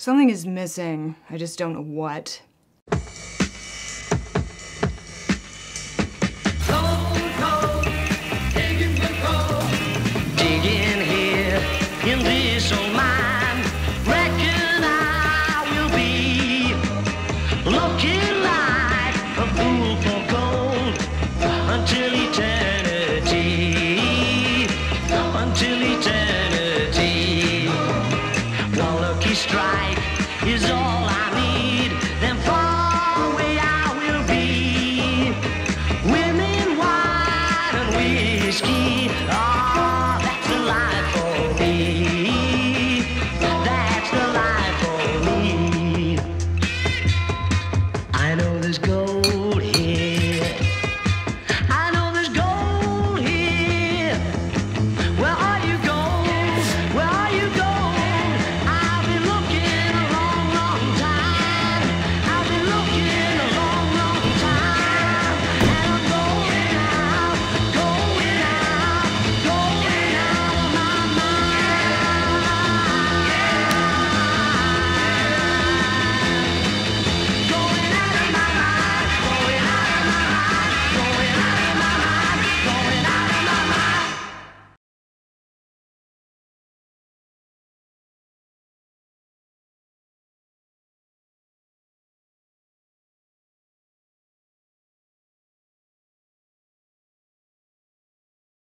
Something is missing. I just don't know what. Looking like a fool all I need.